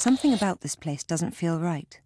Something about this place doesn't feel right.